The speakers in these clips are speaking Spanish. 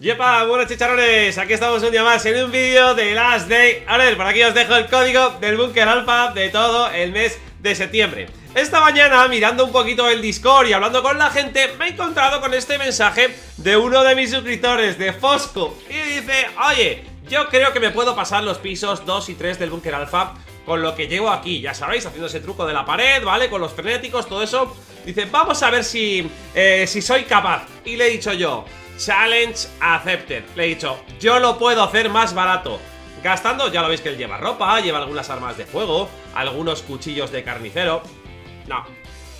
Yepa, buenos chicharrones, aquí estamos un día más en un vídeo de Last Day. A ver, por aquí os dejo el código del Bunker Alpha de todo el mes de septiembre. Esta mañana, mirando un poquito el Discord y hablando con la gente Me he encontrado con este mensaje de uno de mis suscriptores, de Fosco. Y dice, oye, yo creo que me puedo pasar los pisos 2 y 3 del Bunker Alpha con lo que llevo aquí, ya sabéis, haciendo ese truco de la pared, ¿vale? Con los frenéticos, todo eso. Dice, vamos a ver si, eh, si soy capaz. Y le he dicho yo, challenge accepted. Le he dicho, yo lo puedo hacer más barato Gastando, ya lo veis que él lleva ropa, lleva algunas armas de fuego Algunos cuchillos de carnicero. No,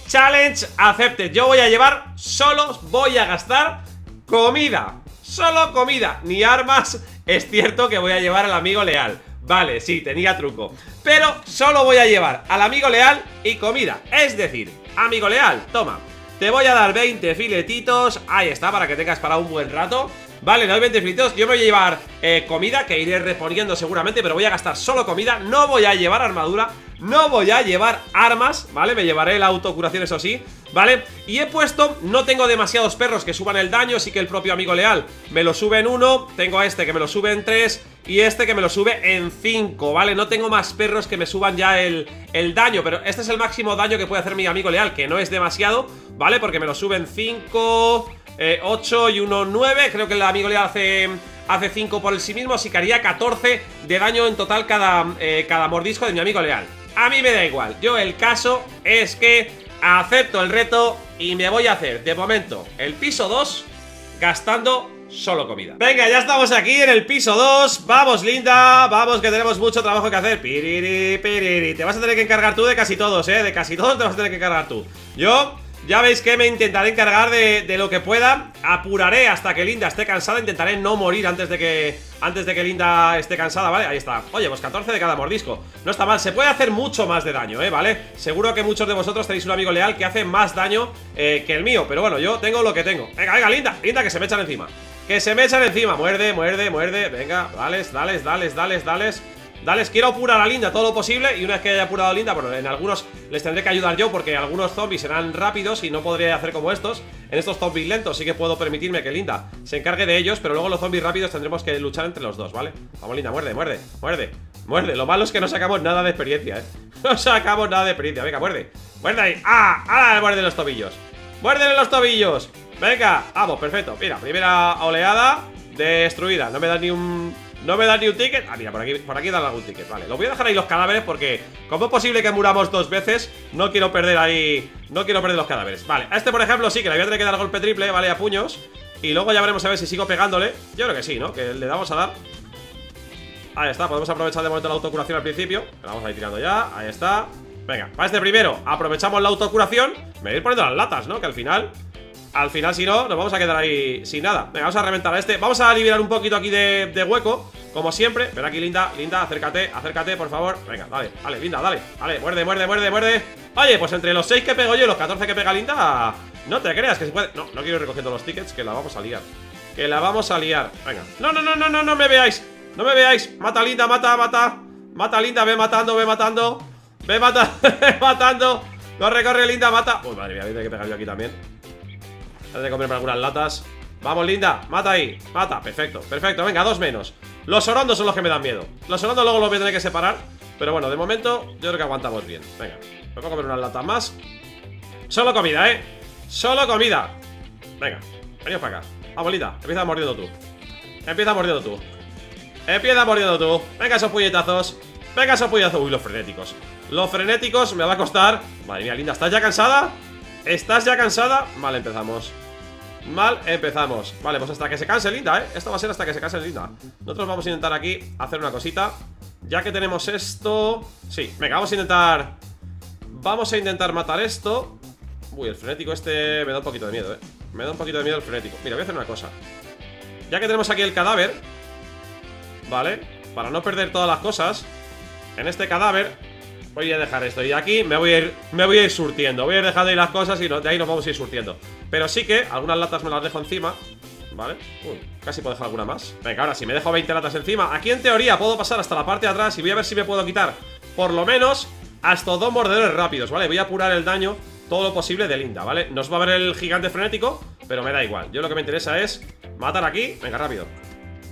challenge accepted. Yo voy a llevar, solo voy a gastar comida. Solo comida, ni armas. Es cierto que voy a llevar al amigo leal. Vale, sí, tenía truco. Pero solo voy a llevar al amigo leal y comida. Es decir, amigo leal, toma Te voy a dar 20 filetitos Ahí está, para que tengas para un buen rato. Vale, no hay 20 filetitos Yo me voy a llevar eh, comida, que iré reponiendo seguramente Pero voy a gastar solo comida No voy a llevar armadura no voy a llevar armas, ¿vale? Me llevaré la autocuración, eso sí, ¿vale? Y he puesto, no tengo demasiados perros que suban el daño Así que el propio amigo leal me lo sube en uno Tengo a este que me lo sube en tres y este que me lo sube en 5, ¿vale? No tengo más perros que me suban ya el, el, daño Pero este es el máximo daño que puede hacer mi amigo leal Que no es demasiado, ¿vale? Porque me lo suben 5, 8 y 1, 9 Creo que el amigo leal hace... Hace 5 por el sí mismo, así que haría 14 de daño en total cada, eh, cada mordisco de mi amigo leal A mí me da igual, yo el caso es que acepto el reto y me voy a hacer, de momento, el piso 2 Gastando solo comida. Venga, ya estamos aquí en el piso 2 Vamos, Linda, vamos que tenemos mucho trabajo que hacer. Piriri, piriri. Te vas a tener que encargar tú de casi todos, eh De casi todos te vas a tener que encargar tú. Yo, ya veis que me intentaré encargar de, lo que pueda. Apuraré hasta que Linda esté cansada. Intentaré no morir antes de que Antes de que Linda esté cansada, ¿vale? Ahí está. Oye, pues 14 de cada mordisco. No está mal, se puede hacer mucho más de daño, ¿eh? ¿Vale? Seguro que muchos de vosotros tenéis un amigo leal que hace más daño eh, que el mío. Pero bueno, yo tengo lo que tengo. Venga, venga, Linda, Linda, que se me echan encima. Que se me echan encima, muerde, muerde, muerde. Venga, dales, dales, dales, dales, dales Dales, quiero apurar a Linda todo lo posible Y una vez que haya apurado a Linda, bueno, en algunos les tendré que ayudar yo Porque algunos zombies serán rápidos y no podré hacer como estos En estos zombies lentos sí que puedo permitirme que Linda se encargue de ellos Pero luego los zombies rápidos tendremos que luchar entre los dos, ¿vale? Vamos Linda, muerde, muerde, muerde Muerde, lo malo es que no sacamos nada de experiencia, ¿eh? No sacamos nada de experiencia, venga, muerde Muerde ahí, ¡ah! ¡ah! Muerde los tobillos Muerde los tobillos Venga, vamos, perfecto Mira, primera oleada Destruida, no me da ni un... No me da ni un ticket. Ah, mira, por aquí, por aquí dan algún ticket Vale, lo voy a dejar ahí los cadáveres porque Como es posible que muramos dos veces No quiero perder ahí... No quiero perder los cadáveres. Vale, a este por ejemplo sí que le voy a tener que dar golpe triple Vale, a puños. Y luego ya veremos a ver si sigo pegándole. Yo creo que sí, ¿no? Que le damos a dar. Ahí está, podemos aprovechar de momento la autocuración al principio. La vamos a ir tirando ya, ahí está. Venga, para este primero aprovechamos la autocuración. Me voy a ir poniendo las latas, ¿no? Que al final al final, si no, nos vamos a quedar ahí sin nada. Venga, vamos a reventar a este. Vamos a liberar un poquito aquí de, hueco Como siempre. Ven aquí, Linda, Linda, acércate, acércate, por favor. Venga, dale, dale, Linda, dale. Dale, muerde, muerde, muerde, muerde. Oye, pues entre los 6 que pego yo y los 14 que pega Linda No te creas que se puede No, no quiero ir recogiendo los tickets Que la vamos a liar. Que la vamos a liar. Venga. No, no, no, no, no, no me veáis. No me veáis. Mata, Linda, mata, mata. Mata, Linda, ve matando, ve matando. Ve matando, ve matando. Corre, corre, Linda, mata. Uy, madre mía, voy que pegar yo aquí también Que comerme algunas latas. Vamos, linda, mata ahí, mata, perfecto, perfecto. Venga, dos menos. Los orondos son los que me dan miedo. Los orondos luego los voy a tener que separar Pero bueno, de momento yo creo que aguantamos bien. Venga, voy a comer unas latas más. Solo comida, ¿eh? Solo comida. Venga, venidos para acá. Vamos, linda, empieza mordiendo tú. Empieza mordiendo tú. Empieza mordiendo tú. Venga esos puñetazos. Venga esos puñetazos. Uy, los frenéticos. Los frenéticos me va a costar. Madre mía, linda, ¿estás ya cansada? ¿Estás ya cansada? Vale, empezamos Mal, empezamos. Vale, pues hasta que se canse Linda, ¿eh? Esto va a ser hasta que se canse Linda. Nosotros vamos a intentar aquí hacer una cosita. Ya que tenemos esto Sí, venga, vamos a intentar Vamos a intentar matar esto. Uy, el frenético este me da un poquito de miedo, ¿eh? Me da un poquito de miedo el frenético. Mira, voy a hacer una cosa. Ya que tenemos aquí el cadáver Vale, para no perder todas las cosas En este cadáver Voy a dejar esto. Y aquí me voy a ir, me voy a ir surtiendo. Voy a ir dejando ahí las cosas y de ahí nos vamos a ir surtiendo. Pero sí que algunas latas me las dejo encima ¿Vale? Uy, casi puedo dejar alguna más. Venga, ahora si me dejo 20 latas encima. Aquí en teoría puedo pasar hasta la parte de atrás Y voy a ver si me puedo quitar Por lo menos hasta dos mordedores rápidos, ¿vale? Voy a apurar el daño todo lo posible de Linda, ¿vale? Nos va a ver el gigante frenético Pero me da igual, yo lo que me interesa es Matar aquí, venga, rápido.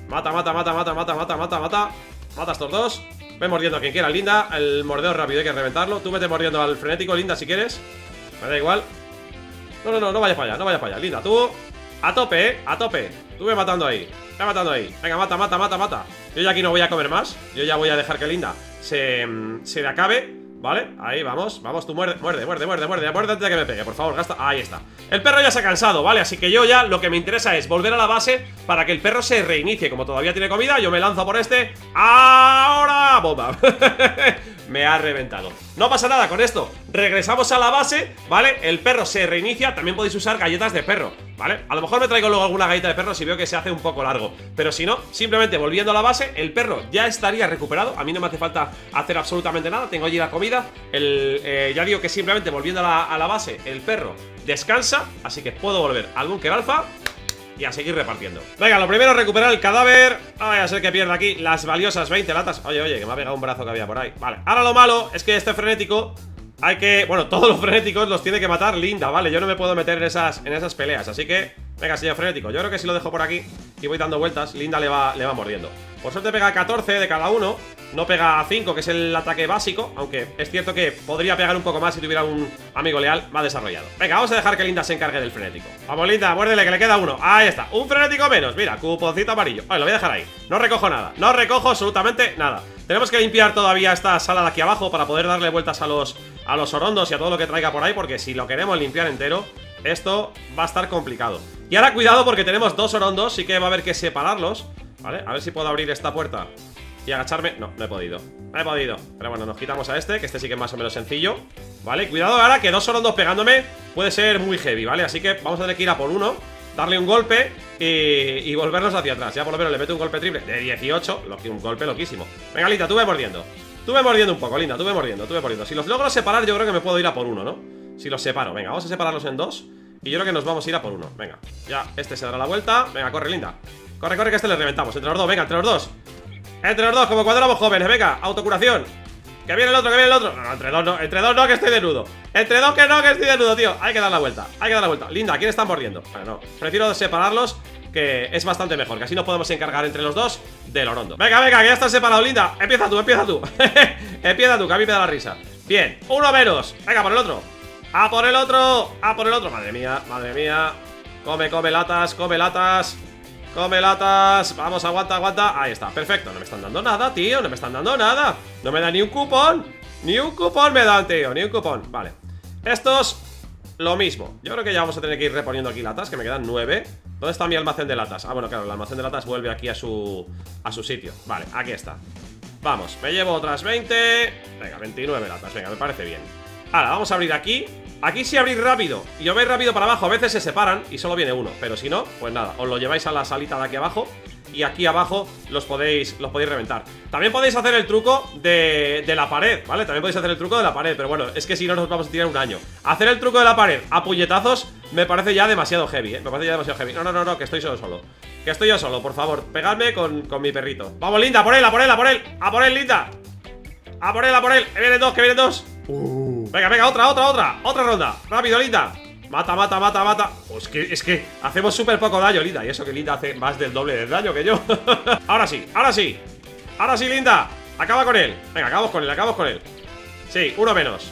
Mata, mata, mata, mata, mata, mata, mata, mata. Mata a estos dos Ve mordiendo a quien quiera, Linda. El mordeo rápido, hay que reventarlo. Tú vete mordiendo al frenético, Linda, si quieres. Me da igual. No, no, no, no vayas para allá, no vayas para allá Linda, tú A tope, eh, a tope. Tú ve matando ahí Ve matando ahí. Venga, mata, mata, mata, mata. Yo ya aquí no voy a comer más. Yo ya voy a dejar que Linda se, mm, se le acabe ¿Vale? Ahí, vamos, vamos, tú muerde, muerde, muerde, muerde, muerde Muerde antes de que me pegue, por favor, gasta Ahí está El perro ya se ha cansado, ¿vale? Así que yo ya lo que me interesa es volver a la base Para que el perro se reinicie Como todavía tiene comida, yo me lanzo por este ¡Ahora! ¡Bomba! me ha reventado No pasa nada con esto Regresamos a la base, ¿vale? El perro se reinicia También podéis usar galletas de perro ¿Vale? A lo mejor me traigo luego alguna galleta de perro si veo que se hace un poco largo Pero si no, simplemente volviendo a la base El perro ya estaría recuperado A mí no me hace falta hacer absolutamente nada Tengo allí la comida el, eh, Ya digo que simplemente volviendo a la, a la base El perro descansa Así que puedo volver al búnker alfa y a seguir repartiendo Venga, lo primero recuperar el cadáver No vaya a ser que pierda aquí las valiosas 20 latas Oye, oye, que me ha pegado un brazo que había por ahí Vale, ahora lo malo es que este frenético hay que... Bueno, todos los frenéticos los tiene que matar Linda, ¿vale? Yo no me puedo meter en esas, en esas peleas Así que, venga, señor frenético Yo creo que si lo dejo por aquí y voy dando vueltas Linda le va, le va mordiendo. Por suerte pega 14 de cada uno No pega 5, que es el ataque básico Aunque es cierto que podría pegar un poco más Si tuviera un amigo leal más desarrollado. Venga, vamos a dejar que Linda se encargue del frenético. Vamos, Linda, muérdele, que le queda uno. Ahí está, un frenético menos, mira, cuponcito amarillo. Vale, lo voy a dejar ahí. No recojo nada, no recojo absolutamente nada. Tenemos que limpiar todavía esta sala de aquí abajo para poder darle vueltas a los, a los orondos y a todo lo que traiga por ahí Porque si lo queremos limpiar entero, esto va a estar complicado Y ahora cuidado porque tenemos dos orondos, sí que va a haber que separarlos ¿Vale? A ver si puedo abrir esta puerta y agacharme No, no he podido, no he podido Pero bueno, nos quitamos a este, que este sí que es más o menos sencillo Vale, cuidado ahora que dos orondos pegándome Puede ser muy heavy, ¿vale? Así que vamos a tener que ir a por uno darle un golpe y, volvernos hacia atrás. Ya por lo menos le meto un golpe triple de 18, lo que un golpe loquísimo. Venga, Linda, tú ve mordiendo. Tú ve mordiendo un poco, Linda, tú ve mordiendo, tú ve mordiendo. Si los logro separar, yo creo que me puedo ir a por uno, ¿no? Si los separo, venga, vamos a separarlos en dos Y yo creo que nos vamos a ir a por uno, venga Ya, este se dará la vuelta, venga, corre, Linda Corre, corre, que este le reventamos, entre los dos, venga, entre los dos Entre los dos, como cuando éramos jóvenes, venga, autocuración que viene el otro, que viene el otro. No, no, entre dos no, entre dos no, que estoy de nudo. Entre dos que no, que estoy de nudo, tío. Hay que dar la vuelta, hay que dar la vuelta. Linda, ¿quién están mordiendo? Bueno, no. Prefiero separarlos, que es bastante mejor. Que así nos podemos encargar entre los dos del orondo. Venga, venga, que ya están separados, Linda. Empieza tú, empieza tú. empieza tú, que a mí me da la risa. Bien, uno menos. Venga, por el otro. A por el otro, a por el otro. Madre mía, madre mía. Come, come latas, come latas. Come latas, vamos, aguanta, aguanta. Ahí está, perfecto, no me están dando nada, tío. No me están dando nada, no me da ni un cupón. Ni un cupón me dan, tío, ni un cupón. Vale, estos Lo mismo, yo creo que ya vamos a tener que ir reponiendo aquí latas Que me quedan nueve. ¿Dónde está mi almacén de latas? Ah, bueno, claro, el almacén de latas vuelve aquí a su, a su sitio. Vale, aquí está. Vamos, me llevo otras 20 Venga, 29 latas, venga, me parece bien. Ahora, vamos a abrir aquí Aquí sí abrir rápido. Y yo veis rápido para abajo. A veces se separan y solo viene uno. Pero si no, pues nada, os lo lleváis a la salita de aquí abajo. Y aquí abajo los podéis, los podéis reventar. También podéis hacer el truco de, de la pared, ¿vale? También podéis hacer el truco de la pared Pero bueno, es que si no nos vamos a tirar un año. Hacer el truco de la pared a puñetazos Me parece ya demasiado heavy, ¿eh? Me parece ya demasiado heavy. No, no, no, no, que estoy solo solo. Que estoy yo solo, por favor, pegadme con, con mi perrito. Vamos, Linda, por él, a por él, a por él A por él, Linda. A por él, a por él, que vienen dos, que vienen dos. Venga, venga, otra, otra, otra. Otra ronda, rápido, Linda. Mata, mata, mata, mata. Oh, es, que, es que hacemos súper poco daño, Linda. Y eso que Linda hace más del doble de daño que yo. Ahora sí, ahora sí. Ahora sí, Linda. Acaba con él. Venga, acabamos con él, acabamos con él. Sí, uno menos.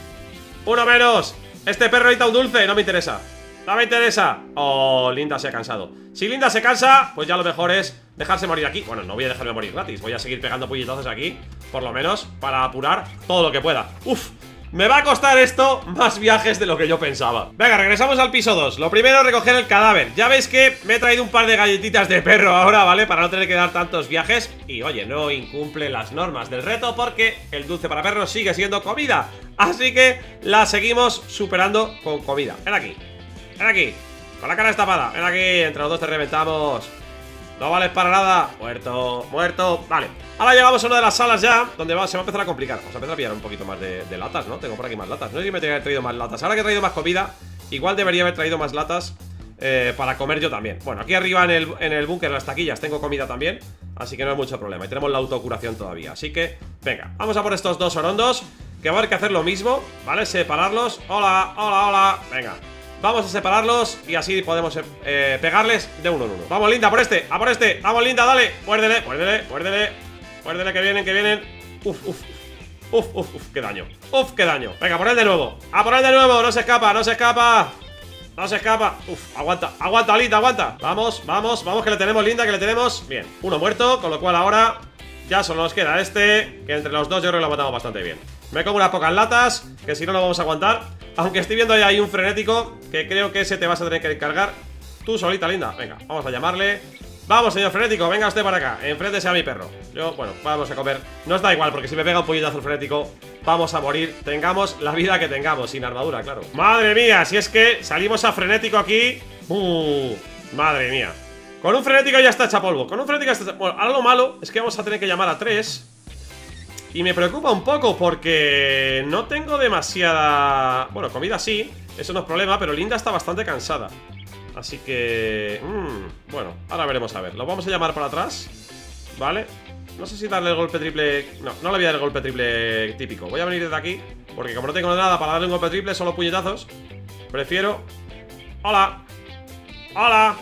Uno menos. Este perro necesita un dulce, no me interesa. No me interesa. Oh, Linda se ha cansado. Si Linda se cansa, pues ya lo mejor es dejarse morir aquí. Bueno, no voy a dejarme morir gratis. Voy a seguir pegando puñetazos aquí Por lo menos para apurar todo lo que pueda. Uf, me va a costar esto más viajes de lo que yo pensaba. Venga, regresamos al piso 2 Lo primero, recoger el cadáver. Ya veis que me he traído un par de galletitas de perro ahora, ¿vale? Para no tener que dar tantos viajes. Y oye, no incumple las normas del reto Porque el dulce para perros sigue siendo comida. Así que la seguimos superando con comida. Ven aquí, ven aquí. Con la cara destapada, ven aquí. Entre los dos te reventamos no vales para nada. Muerto, muerto. Vale. Ahora llegamos a una de las salas ya Donde se va a empezar a complicar. Vamos a empezar a pillar un poquito más de, latas, ¿no? Tengo por aquí más latas. No sé si me tenía que haber traído más latas. Ahora que he traído más comida Igual debería haber traído más latas eh, Para comer yo también. Bueno, aquí arriba en el, en el búnker, en las taquillas Tengo comida también Así que no hay mucho problema. Y tenemos la autocuración todavía. Así que, venga Vamos a por estos dos orondos Que va a haber que hacer lo mismo ¿Vale? Separarlos. Hola, hola, hola. Venga Vamos a separarlos y así podemos eh, pegarles de uno en uno. Vamos, Linda, por este, a por este. Vamos, Linda, dale. Muérdele, muérdele, muérdele. Muérdele, que vienen, que vienen. Uf, uf, uf, uf, uf, qué daño. Uf, qué daño. Venga, por él de nuevo. A por él de nuevo, no se escapa, no se escapa. No se escapa. Uf, aguanta, aguanta, Linda, aguanta. Vamos, vamos, vamos que le tenemos, Linda, que le tenemos. Bien, uno muerto, con lo cual ahora Ya solo nos queda este Que entre los dos yo creo que lo matamos bastante bien Me como unas pocas latas Que si no, lo vamos a aguantar. Aunque estoy viendo ahí un frenético Que creo que ese te vas a tener que encargar Tú solita, Linda. Venga, vamos a llamarle. Vamos, señor frenético, venga usted para acá. Enfréntese a mi perro. Yo, bueno, vamos a comer. Nos da igual, porque si me pega un puñetazo el frenético Vamos a morir. Tengamos la vida que tengamos Sin armadura, claro. Madre mía, si es que salimos a frenético aquí. Uh, Madre mía. Con un frenético ya está hecha polvo. Con un frenético ya está Bueno, ahora lo malo es que vamos a tener que llamar a tres Y me preocupa un poco porque No tengo demasiada... Bueno, comida sí Eso no es problema, pero Linda está bastante cansada Así que... Mmm, bueno, ahora veremos a ver Lo vamos a llamar para atrás ¿Vale? No sé si darle el golpe triple... No, no le voy a dar el golpe triple típico Voy a venir desde aquí Porque como no tengo nada para darle un golpe triple Solo puñetazos Prefiero... ¡Hola! ¡Hola!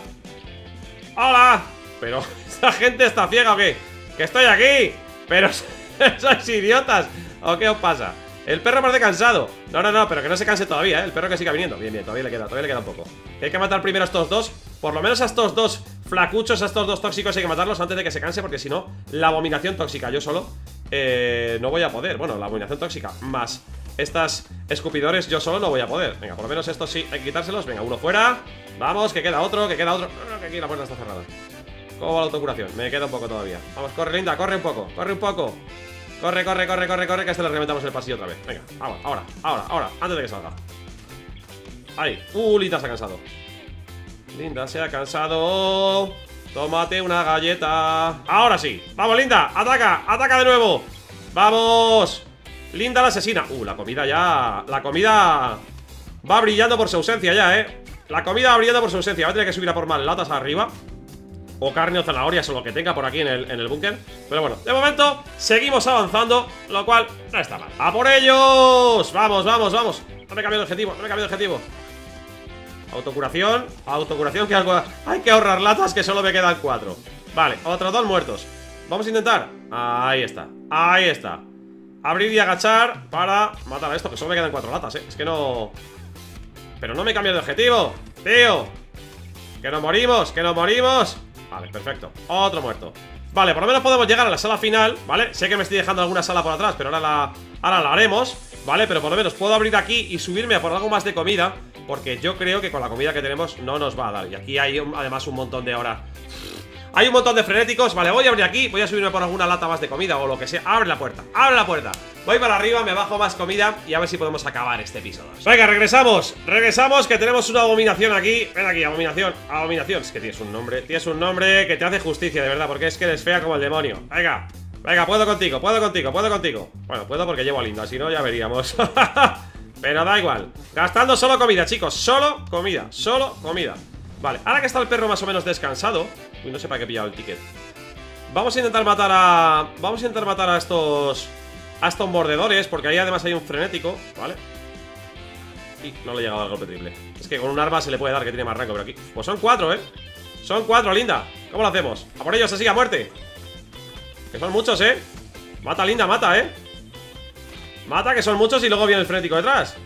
¡Hola! Pero... ¿Esta gente está ciega o qué? ¡Que estoy aquí! Pero... ¿Sois idiotas? ¿O qué os pasa? El perro parece cansado. No, no, no, pero que no se canse todavía, ¿eh? El perro que siga viniendo. Bien, bien, todavía le queda, todavía le queda un poco. Hay que matar primero a estos dos Por lo menos a estos dos flacuchos, a estos dos tóxicos Hay que matarlos antes de que se canse Porque si no, la abominación tóxica. Yo solo eh, no voy a poder. Bueno, la abominación tóxica más estas escupidores yo solo no voy a poder. Venga, por lo menos estos sí, hay que quitárselos. Venga, uno fuera. Vamos, que queda otro, que queda otro. Que aquí la puerta está cerrada ¿Cómo va la autocuración? Me queda un poco todavía Vamos, corre, Linda, corre un poco, corre un poco Corre, corre, corre, corre, corre, que este le reventamos el pasillo otra vez. Venga, ahora, ahora, ahora, ahora, antes de que salga. Ahí. Uh, Linda se ha cansado. Linda se ha cansado. Tómate una galleta. Ahora sí. Vamos, Linda. Ataca, ataca de nuevo. Vamos. Linda la asesina. Uh, la comida ya. La comida va brillando por su ausencia ya, eh. La comida va brillando por su ausencia. Va a tener que subir a por más latas arriba. O carne o zanahorias o lo que tenga por aquí en el, en el búnker. Pero bueno, de momento seguimos avanzando Lo cual no está mal. ¡A por ellos! Vamos, vamos, vamos No me cambio de objetivo, no me cambio de objetivo. Autocuración Autocuración que algo... Hay que ahorrar latas que solo me quedan cuatro. Vale, otros dos muertos. Vamos a intentar. Ahí está, ahí está. Abrir y agachar para matar a esto Que solo me quedan cuatro latas, eh Es que no... Pero no me cambio de objetivo Tío. Que nos morimos, que nos morimos Vale, perfecto, otro muerto Vale, por lo menos podemos llegar a la sala final, ¿vale? Sé que me estoy dejando alguna sala por atrás, pero ahora la, ahora la haremos ¿Vale? Pero por lo menos puedo abrir aquí y subirme a por algo más de comida Porque yo creo que con la comida que tenemos no nos va a dar Y aquí hay además un montón de ahora hay un montón de frenéticos. Vale, voy a abrir aquí. Voy a subirme por alguna lata más de comida o lo que sea. Abre la puerta, abre la puerta. Voy para arriba, me bajo más comida Y a ver si podemos acabar este episodio. Venga, regresamos Regresamos, que tenemos una abominación aquí. Ven aquí, abominación, abominación. Es que tienes un nombre, tienes un nombre que te hace justicia, de verdad Porque es que eres fea como el demonio. Venga, venga, puedo contigo, puedo contigo, puedo contigo. Bueno, puedo porque llevo a Linda Si no, ya veríamos. Pero da igual. Gastando solo comida, chicos Solo comida, solo comida. Vale, ahora que está el perro más o menos descansado Uy, no sé para qué he pillado el ticket Vamos a intentar matar a... Vamos a intentar matar a estos... A estos mordedores Porque ahí además hay un frenético ¿Vale? Y no le he llegado al golpe triple Es que con un arma se le puede dar que tiene más rango Pero aquí... Pues son cuatro, ¿eh? Son cuatro, linda ¿Cómo lo hacemos? A por ellos así, a muerte Que son muchos, ¿eh? Mata, linda, mata, ¿eh? Mata, que son muchos y luego viene el frenético detrás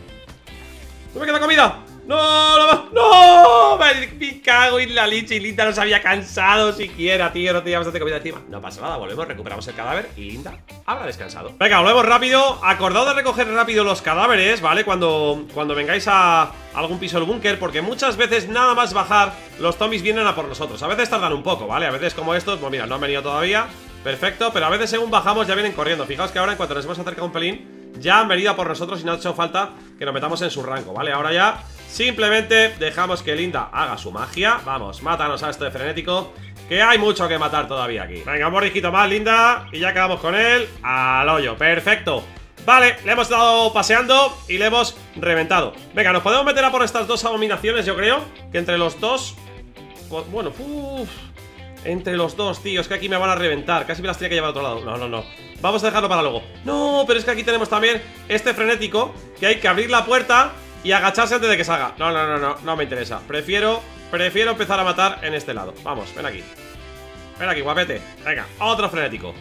¡No me queda comida! ¡No! ¡No! ¡No! Me, cago en la y Linda no se había cansado siquiera, tío. No teníamos bastante comida encima. No pasa nada, volvemos, recuperamos el cadáver y Linda habrá descansado. Venga, volvemos rápido. Acordado de recoger rápido los cadáveres, ¿vale? Cuando, cuando vengáis a algún piso del búnker, porque muchas veces nada más bajar, los zombies vienen a por nosotros. A veces tardan un poco, ¿vale? A veces como estos, pues mira, no han venido todavía. Perfecto, pero a veces según bajamos ya vienen corriendo. Fijaos que ahora en cuanto nos hemos acercado un pelín, ya han venido a por nosotros y no ha hecho falta que nos metamos en su rango, ¿vale? Ahora ya Simplemente dejamos que Linda haga su magia. Vamos, mátanos a este frenético Que hay mucho que matar todavía aquí. Venga, un más, Linda Y ya quedamos con él. Al hoyo, perfecto. Vale, le hemos estado paseando y le hemos reventado. Venga, nos podemos meter a por estas dos abominaciones, yo creo Que entre los dos pues, Bueno, uff entre los dos, tío, es que aquí me van a reventar. Casi me las tenía que llevar a otro lado. No, no, no. Vamos a dejarlo para luego. No, pero es que aquí tenemos también este frenético Que hay que abrir la puerta y agacharse antes de que salga. No, no, no, no, no me interesa. Prefiero, prefiero empezar a matar en este lado. Vamos, ven aquí. Ven aquí, guapete. Venga, otro frenético.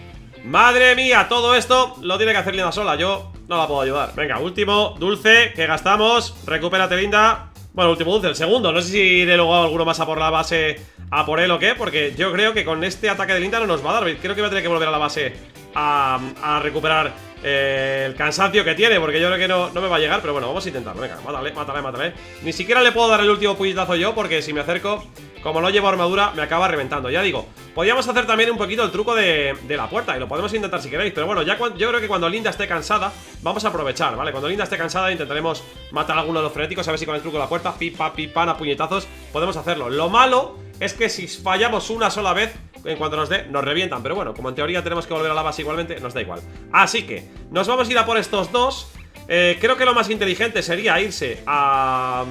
Madre mía, todo esto lo tiene que hacer Linda sola. Yo no la puedo ayudar. Venga, último dulce que gastamos. Recupérate, Linda. Bueno, último dulce, el segundo. No sé si de luego alguno más a por la base A por él o qué Porque yo creo que con este ataque de Linda no nos va a dar. Creo que va a tener que volver a la base A, a recuperar eh, el cansancio que tiene Porque yo creo que no, no me va a llegar Pero bueno, vamos a intentarlo, venga, mátale, mátale, mátale. Ni siquiera le puedo dar el último puñetazo yo Porque si me acerco, como no llevo armadura Me acaba reventando, ya digo Podríamos hacer también un poquito el truco de, de la puerta Y lo podemos intentar si queréis Pero bueno, ya yo creo que cuando Linda esté cansada Vamos a aprovechar, ¿vale? Cuando Linda esté cansada intentaremos matar a alguno de los frenéticos A ver si con el truco de la puerta, pipa, pipan, a puñetazos Podemos hacerlo. Lo malo es que si fallamos una sola vez en cuanto nos dé, nos revientan. Pero bueno, como en teoría tenemos que volver a la base igualmente Nos da igual. Así que, nos vamos a ir a por estos dos. Eh, Creo que lo más inteligente sería irse a...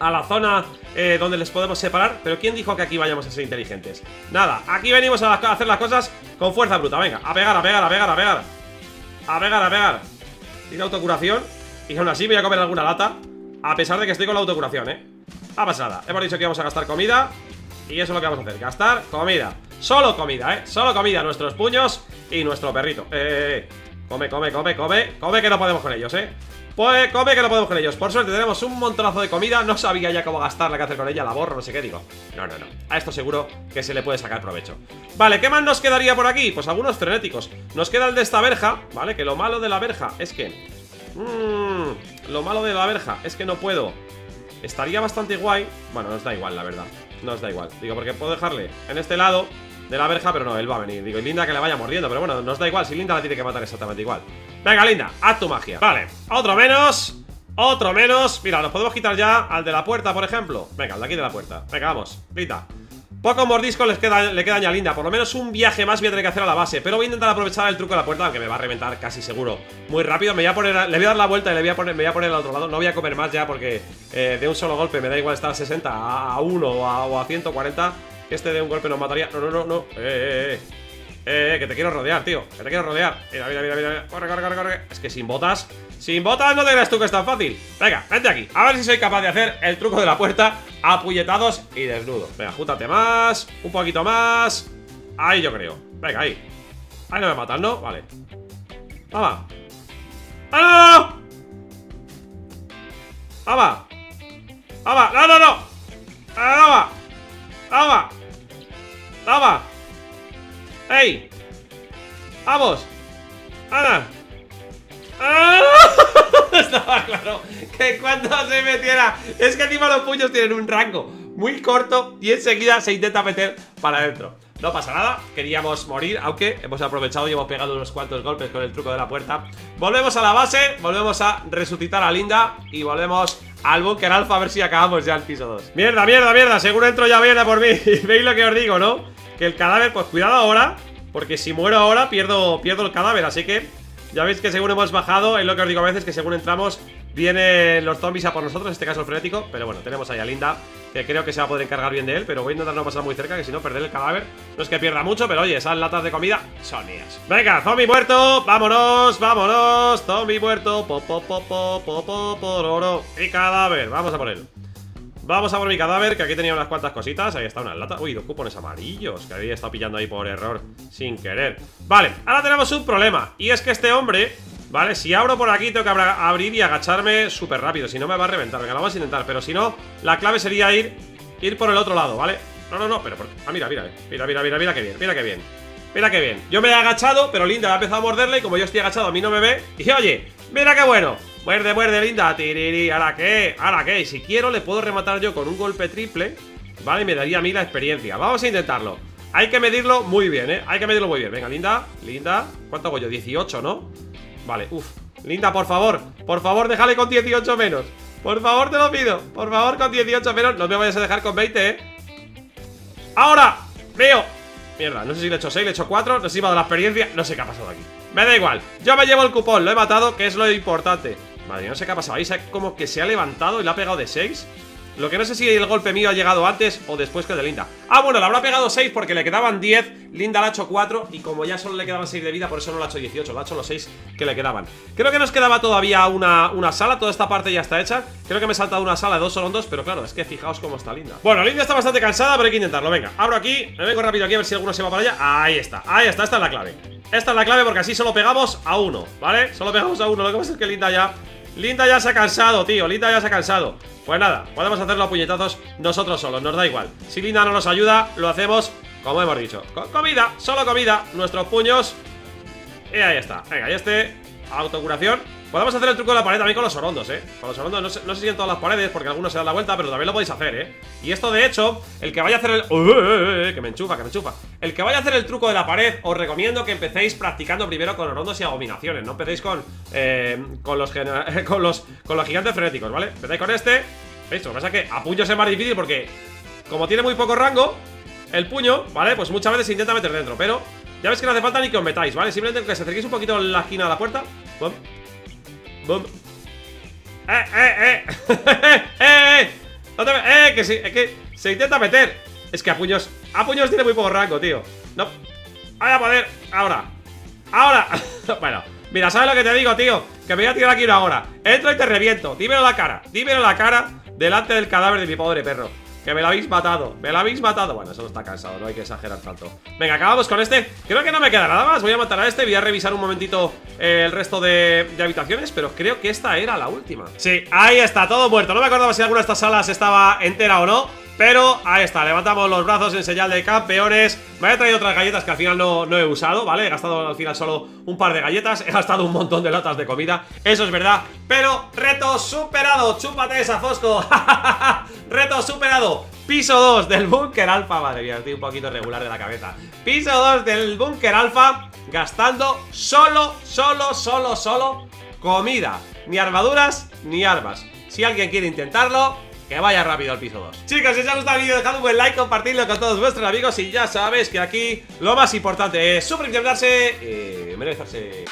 A la zona eh, donde les podemos separar Pero ¿quién dijo que aquí vayamos a ser inteligentes? Nada, aquí venimos a hacer las cosas con fuerza bruta. Venga, a pegar, a pegar, a pegar, a pegar. A pegar, a pegar. Tiene autocuración Y aún así voy a comer alguna lata A pesar de que estoy con la autocuración, eh A pasar nada, hemos dicho que íbamos a gastar comida y eso es lo que vamos a hacer, gastar comida. Solo comida, ¿eh? Solo comida, nuestros puños y nuestro perrito. Eh, eh, eh, Come, come, come, come. Come que no podemos con ellos, ¿eh? Pues come que no podemos con ellos. Por suerte tenemos un montonazo de comida. No sabía ya cómo gastarla, qué hacer con ella La borro, no sé qué, digo No, no, no. A esto seguro que se le puede sacar provecho. Vale, ¿qué más nos quedaría por aquí? Pues algunos frenéticos. Nos queda el de esta verja ¿Vale? Que lo malo de la verja es que mmm, Lo malo de la verja es que no puedo. Estaría bastante guay. Bueno, nos da igual, la verdad nos da igual. Digo, porque puedo dejarle en este lado de la verja, pero no, él va a venir. Digo, y Linda que le vaya mordiendo, pero bueno, nos da igual. Si Linda la tiene que matar exactamente igual. Venga, Linda, haz tu magia. Vale, otro menos Otro menos. Mira, nos podemos quitar ya al de la puerta, por ejemplo. Venga, al de aquí de la puerta. Venga, vamos, Linda poco mordisco les queda, le queda a Linda Por lo menos un viaje más voy a tener que hacer a la base Pero voy a intentar aprovechar el truco de la puerta Aunque me va a reventar casi seguro. Muy rápido, me voy a poner, le voy a dar la vuelta y le voy a poner, me voy a poner al otro lado. No voy a comer más ya porque eh, de un solo golpe Me da igual estar a 60, a, 1 o a, o a 140 Que este de un golpe nos mataría. No, no, no, no, eh, eh, eh eh, que te quiero rodear, tío Que te quiero rodear Mira, mira, mira, mira Corre, corre, corre, corre Es que sin botas Sin botas no te creas tú que es tan fácil Venga, vente aquí A ver si soy capaz de hacer el truco de la puerta Apuñetados y desnudo Venga, júntate más Un poquito más Ahí yo creo Venga, ahí Ahí no me matan, ¿no? Vale Vamos ¡Ah, no! ¡Vamos! ¡Vamos! ¡No, no, no! ¡Vamos! ¡Vamos! ¡Vamos! ¡Ey! ¡Vamos! ¡Ana! ¡Ah! Estaba claro que cuando se metiera Es que encima los puños tienen un rango Muy corto y enseguida se intenta meter para adentro no pasa nada, queríamos morir Aunque hemos aprovechado y hemos pegado unos cuantos golpes Con el truco de la puerta Volvemos a la base, volvemos a resucitar a Linda Y volvemos al búnker alfa A ver si acabamos ya el piso 2 Mierda, mierda, mierda, seguro entro ya viene por mí ¿Veis lo que os digo, no? Que el cadáver, pues cuidado ahora Porque si muero ahora pierdo, pierdo el cadáver Así que ya veis que según hemos bajado Es lo que os digo a veces, que según entramos Vienen los zombies a por nosotros, en este caso el frenético Pero bueno, tenemos ahí a Linda Que creo que se va a poder encargar bien de él Pero voy a intentar no pasar muy cerca, que si no perder el cadáver No es que pierda mucho, pero oye, esas latas de comida son mías Venga, zombie muerto, vámonos, vámonos Zombie muerto, po, po, po, po, po, po, po, Vamos a por mi cadáver, que aquí tenía unas cuantas cositas. Ahí está una lata, uy, dos cupones amarillos Que había estado pillando ahí por error, sin querer. Vale, ahora tenemos un problema Y es que este hombre, vale, si abro por aquí Tengo que abrir y agacharme súper rápido Si no me va a reventar, venga, lo vamos a intentar Pero si no, la clave sería ir Ir por el otro lado, ¿vale? No, no, no, pero, por... ah, mira, mira, mira, mira, mira, mira qué bien, mira qué bien Mira qué bien, yo me he agachado, pero Linda ha empezado a morderle Y como yo estoy agachado, a mí no me ve Y oye, mira qué bueno Muerde, muerde, linda. Tiriri. ¿Ahora qué? ¿Ahora qué? Si quiero, le puedo rematar yo con un golpe triple. Vale, y me daría a mí la experiencia. Vamos a intentarlo. Hay que medirlo muy bien, ¿eh? Hay que medirlo muy bien. Venga, linda. Linda. ¿Cuánto hago yo? 18, ¿no? Vale, uff. Linda, por favor. Por favor, déjale con 18 menos. Por favor, te lo pido. Por favor, con 18 menos. No me vayas a dejar con 20, ¿eh? ¡Ahora! ¡Veo! Mierda, no sé si le he hecho 6, le he hecho 4 No sé si va de la experiencia, no sé qué ha pasado aquí Me da igual, yo me llevo el cupón, lo he matado Que es lo importante Madre, no sé qué ha pasado. Ahí como que se ha levantado y le ha pegado de 6. Lo que no sé si el golpe mío ha llegado antes o después que el de Linda. Ah, bueno, le habrá pegado 6 porque le quedaban 10 Linda le ha hecho 4 Y como ya solo le quedaban 6 de vida, por eso no le ha hecho 18 Le ha hecho los 6 que le quedaban. Creo que nos quedaba todavía una, una sala Toda esta parte ya está hecha. Creo que me he saltado una sala de dos segundos Pero claro, es que fijaos cómo está Linda. Bueno, Linda está bastante cansada, pero hay que intentarlo. Venga, abro aquí, me vengo rápido aquí a ver si alguno se va para allá. Ahí está, ahí está, esta es la clave. Esta es la clave porque así solo pegamos a uno ¿Vale? Solo pegamos a uno, lo que pasa es que Linda ya Linda ya se ha cansado, tío, Linda ya se ha cansado. Pues nada, podemos hacerlo a puñetazos nosotros solos, nos da igual. Si Linda no nos ayuda, lo hacemos como hemos dicho Comida, solo comida, nuestros puños. Y ahí está, venga, y este Autocuración Podemos hacer el truco de la pared también con los orondos, ¿eh? Con los orondos, no sé, no sé si en todas las paredes Porque algunos se dan la vuelta, pero también lo podéis hacer, ¿eh? Y esto, de hecho, el que vaya a hacer el... ¡Uh, que me enchufa, que me enchufa El que vaya a hacer el truco de la pared Os recomiendo que empecéis practicando primero con orondos y abominaciones No empecéis con... Eh, con los... con los... con los gigantes frenéticos, ¿vale? Empezáis con este ¿Veis? Lo que pasa es que a puños es más difícil porque... Como tiene muy poco rango El puño, ¿vale? Pues muchas veces se intenta meter dentro, pero... Ya ves que no hace falta ni que os metáis, ¿vale? Simplemente que se acerquéis un poquito en la esquina de la puerta. ¡Bum! ¡Eh, eh, eh! ¡Eh, eh! ¡Eh, que sí! Es que se intenta meter Es que a puños... A puños tiene muy poco rango, tío No Voy a poder... Ahora Ahora Bueno Mira, ¿sabes lo que te digo, tío? Que me voy a tirar aquí una hora Entro y te reviento Dímelo la cara Dímelo la cara Delante del cadáver de mi pobre perro que me la habéis matado, me la habéis matado. Bueno, solo está cansado, no hay que exagerar tanto. Venga, acabamos con este. Creo que no me queda nada más, voy a matar a este Voy a revisar un momentito eh, el resto de, de, habitaciones Pero creo que esta era la última. Sí, ahí está, todo muerto. No me acordaba si alguna de estas salas estaba entera o no pero ahí está, levantamos los brazos en señal de campeones. Me he traído otras galletas que al final no, no, he usado, ¿vale? He gastado al final solo un par de galletas. He gastado un montón de latas de comida Eso es verdad. Pero reto superado Chúpate esa, Fosco. Reto superado Piso 2 del búnker alfa. Madre mía, estoy un poquito regular de la cabeza. Piso 2 del búnker alfa Gastando solo, solo, solo, solo Comida. Ni armaduras, ni armas. Si alguien quiere intentarlo que vaya rápido al piso 2 Chicos, si os ha gustado el vídeo dejad un buen like, compartidlo con todos vuestros amigos Y ya sabéis que aquí lo más importante es suscribirse y merecerse